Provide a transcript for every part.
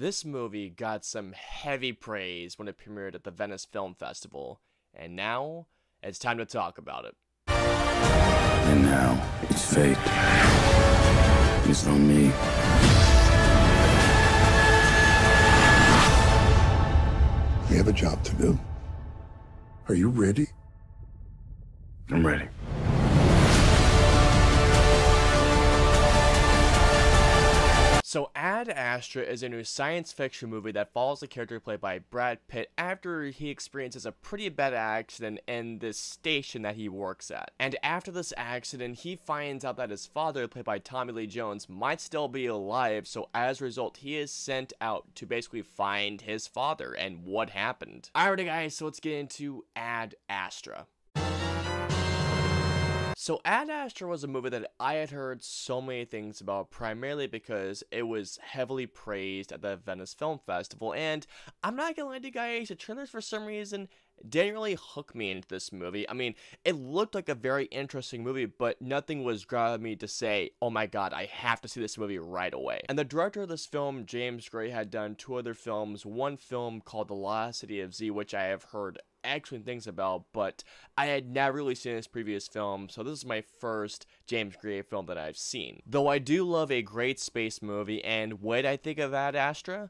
This movie got some heavy praise when it premiered at the Venice Film Festival, and now it's time to talk about it. And now it's fate. It's on me. We have a job to do. Are you ready? I'm ready. So, Ad Astra is a new science fiction movie that follows the character played by Brad Pitt after he experiences a pretty bad accident in this station that he works at. And after this accident, he finds out that his father, played by Tommy Lee Jones, might still be alive, so as a result, he is sent out to basically find his father and what happened. Alrighty guys, so let's get into Ad Astra. So Ad Astra was a movie that I had heard so many things about, primarily because it was heavily praised at the Venice Film Festival, and I'm not gonna lie to you guys, the trailers for some reason didn't really hook me into this movie. I mean, it looked like a very interesting movie, but nothing was grabbing me to say, oh my god, I have to see this movie right away. And the director of this film, James Gray, had done two other films, one film called The Lost City of Z, which I have heard excellent things about, but I had never really seen his previous film, so this is my first James Gray film that I've seen. Though I do love a great space movie, and what I think of Ad Astra?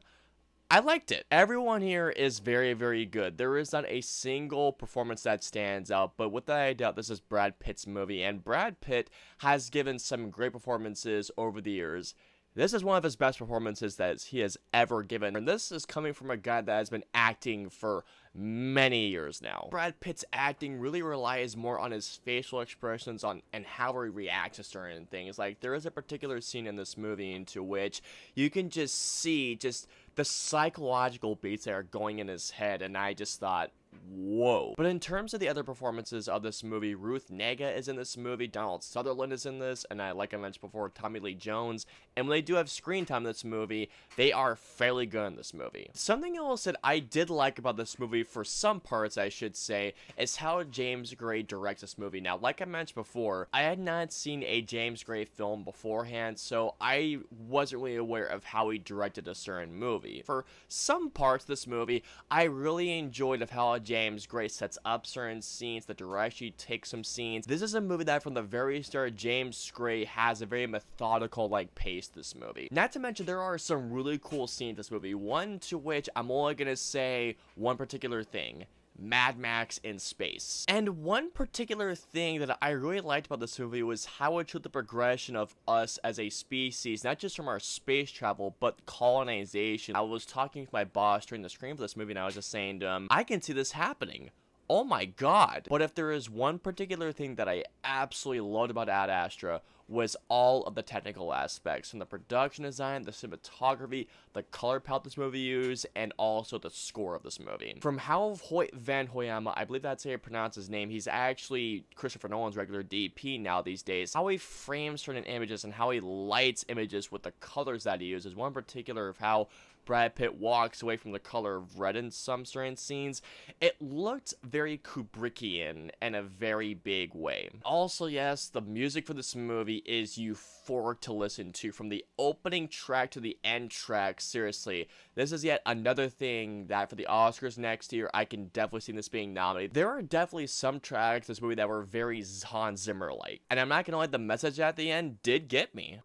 I liked it. Everyone here is very, very good. There is not a single performance that stands out, but with that I doubt this is Brad Pitt's movie, and Brad Pitt has given some great performances over the years. This is one of his best performances that he has ever given, and this is coming from a guy that has been acting for many years now. Brad Pitt's acting really relies more on his facial expressions on and how he reacts to certain things. Like there is a particular scene in this movie into which you can just see just the psychological beats that are going in his head and I just thought whoa. But in terms of the other performances of this movie, Ruth Negga is in this movie, Donald Sutherland is in this, and I like I mentioned before, Tommy Lee Jones. And when they do have screen time in this movie, they are fairly good in this movie. Something else that I did like about this movie, for some parts I should say, is how James Gray directs this movie. Now, like I mentioned before, I had not seen a James Gray film beforehand, so I wasn't really aware of how he directed a certain movie. For some parts of this movie, I really enjoyed of how James Gray sets up certain scenes, the direction he takes some scenes. This is a movie that from the very start, James Gray has a very methodical like pace this movie. Not to mention there are some really cool scenes in this movie, one to which I'm only gonna say one particular thing. Mad Max in space. And one particular thing that I really liked about this movie was how it showed the progression of us as a species, not just from our space travel, but colonization. I was talking to my boss during the screen for this movie and I was just saying to him, I can see this happening oh my god. But if there is one particular thing that I absolutely loved about Ad Astra was all of the technical aspects from the production design, the cinematography, the color palette this movie used, and also the score of this movie. From how Hoyte van Hoytema, I believe that's how you pronounce his name, he's actually Christopher Nolan's regular DP now these days. How he frames certain images and how he lights images with the colors that he uses. One particular of how Brad Pitt walks away from the color of red in some certain scenes, it looked very Kubrickian in a very big way. Also, yes, the music for this movie is euphoric to listen to. From the opening track to the end track, seriously, this is yet another thing that for the Oscars next year, I can definitely see this being nominated. There are definitely some tracks in this movie that were very Hans Zimmer-like. And I'm not gonna lie, the message at the end did get me.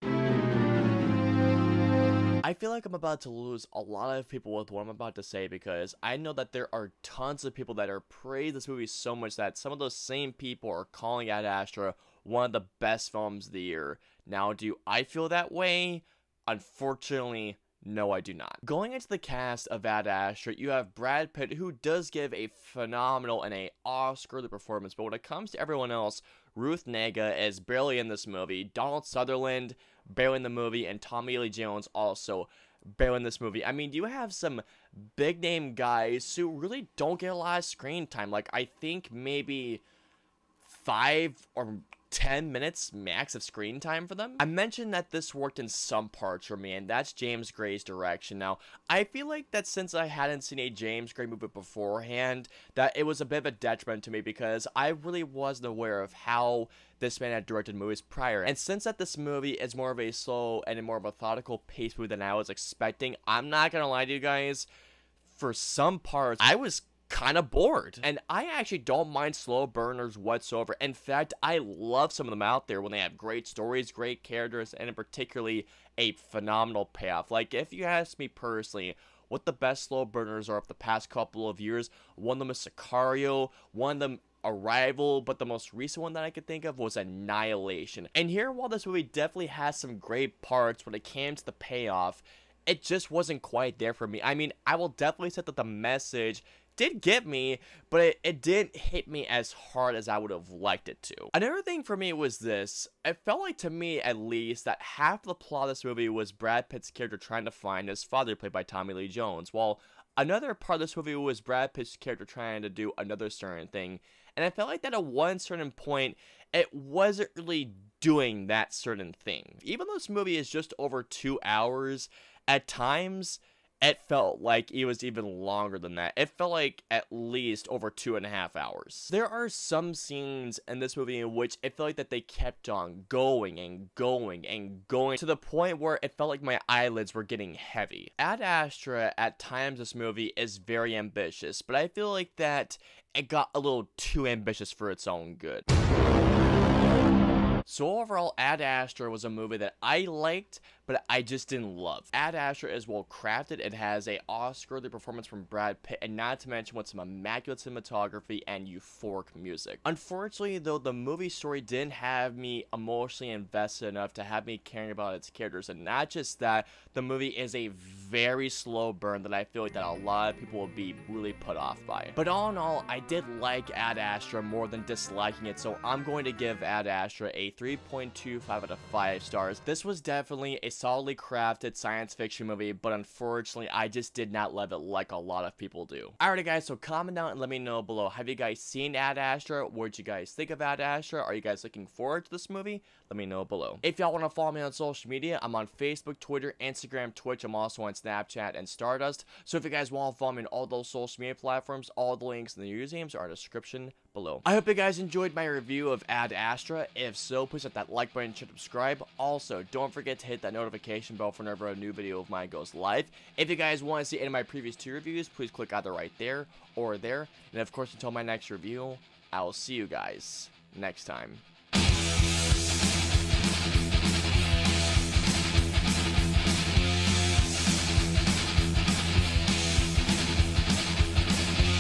I feel like I'm about to lose a lot of people with what I'm about to say because I know that there are tons of people that are praising this movie so much that some of those same people are calling Ad Astra one of the best films of the year. Now, do I feel that way? Unfortunately, no, I do not. Going into the cast of Ad Astra, you have Brad Pitt, who does give a phenomenal and a Oscar performance, but when it comes to everyone else, Ruth Negga is barely in this movie. Donald Sutherland, barely in the movie, and Tommy Lee Jones also barely in this movie. I mean, you have some big name guys who really don't get a lot of screen time. Like, I think maybe five or 10 minutes max of screen time for them. I mentioned that this worked in some parts for me, and that's James Gray's direction. Now, I feel like that since I hadn't seen a James Gray movie beforehand, that it was a bit of a detriment to me because I really wasn't aware of how this man had directed movies prior. And since that this movie is more of a slow and a more methodical pace movie than I was expecting, I'm not gonna lie to you guys, for some parts, I was kind of bored. And I actually don't mind slow burners whatsoever. In fact, I love some of them out there when they have great stories, great characters, and particularly a phenomenal payoff. Like, if you ask me personally, what the best slow burners are of the past couple of years, one of them is Sicario, one of them Arrival, but the most recent one that I could think of was Annihilation. And here, while this movie definitely has some great parts when it came to the payoff, it just wasn't quite there for me. I mean, I will definitely say that the message did get me, but it, it didn't hit me as hard as I would have liked it to. Another thing for me was this. It felt like to me, at least, that half the plot of this movie was Brad Pitt's character trying to find his father, played by Tommy Lee Jones, while another part of this movie was Brad Pitt's character trying to do another certain thing. And I felt like that at one certain point, it wasn't really doing that certain thing. Even though this movie is just over two hours, at times it felt like it was even longer than that. It felt like at least over two and a half hours. There are some scenes in this movie in which it felt like that they kept on going and going and going to the point where it felt like my eyelids were getting heavy. Ad Astra, at times this movie is very ambitious, but I feel like that it got a little too ambitious for its own good. So overall, Ad Astra was a movie that I liked, but I just didn't love. Ad Astra is well crafted. It has a Oscar-worthy performance from Brad Pitt, and not to mention with some immaculate cinematography and euphoric music. Unfortunately, though, the movie story didn't have me emotionally invested enough to have me caring about its characters, and not just that, the movie is a very slow burn that I feel like that a lot of people will be really put off by. But all in all, I did like Ad Astra more than disliking it, so I'm going to give Ad Astra a 3.25 out of 5 stars. This was definitely a solidly crafted science fiction movie, but unfortunately, I just did not love it like a lot of people do. Alrighty guys, so comment down and let me know below. Have you guys seen Ad Astra? What did you guys think of Ad Astra? Are you guys looking forward to this movie? Let me know below. If y'all want to follow me on social media, I'm on Facebook, Twitter, Instagram, Twitch. I'm also on Snapchat and Stardust. So if you guys want to follow me on all those social media platforms, all the links in the usernames are in the description below. I hope you guys enjoyed my review of Ad Astra. If so, please hit that like button and subscribe. Also, don't forget to hit that notification bell for whenever a new video of mine goes live. If you guys want to see any of my previous two reviews, please click either right there or there. And of course, until my next review, I will see you guys next time.